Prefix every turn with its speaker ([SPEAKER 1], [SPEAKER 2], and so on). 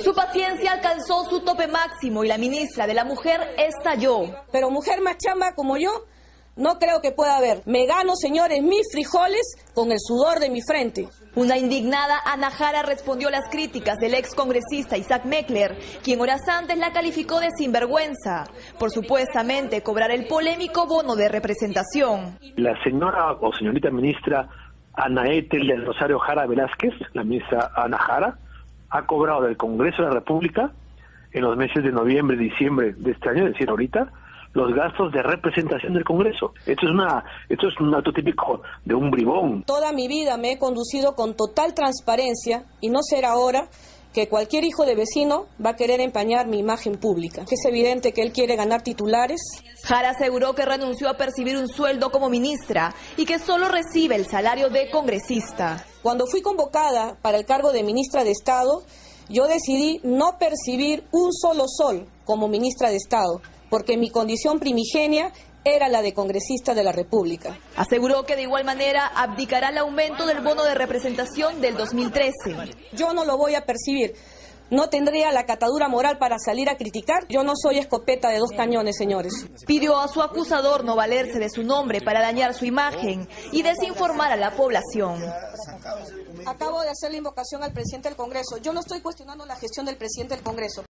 [SPEAKER 1] Su paciencia alcanzó su tope máximo y la ministra de la Mujer estalló.
[SPEAKER 2] Pero mujer más chamba como yo, no creo que pueda haber. Me gano, señores, mis frijoles con el sudor de mi frente.
[SPEAKER 1] Una indignada Ana Jara respondió las críticas del ex congresista Isaac Meckler, quien horas antes la calificó de sinvergüenza por supuestamente cobrar el polémico bono de representación.
[SPEAKER 3] La señora o señorita ministra Ana Etel del Rosario Jara Velázquez, la ministra Ana Jara, ha cobrado del Congreso de la República en los meses de noviembre y diciembre de este año, es decir, ahorita, los gastos de representación del Congreso. Esto es una esto es un acto típico de un bribón.
[SPEAKER 2] Toda mi vida me he conducido con total transparencia y no será ahora que cualquier hijo de vecino va a querer empañar mi imagen pública. Es evidente que él quiere ganar titulares.
[SPEAKER 1] Jara aseguró que renunció a percibir un sueldo como ministra y que solo recibe el salario de congresista.
[SPEAKER 2] Cuando fui convocada para el cargo de ministra de Estado, yo decidí no percibir un solo sol como ministra de Estado, porque mi condición primigenia era la de congresista de la República.
[SPEAKER 1] Aseguró que de igual manera abdicará el aumento del bono de representación del 2013.
[SPEAKER 2] Yo no lo voy a percibir. No tendría la catadura moral para salir a criticar. Yo no soy escopeta de dos cañones, señores.
[SPEAKER 1] Pidió a su acusador no valerse de su nombre para dañar su imagen y desinformar a la población.
[SPEAKER 2] Acabo de hacer la invocación al presidente del Congreso. Yo no estoy cuestionando la gestión del presidente del Congreso.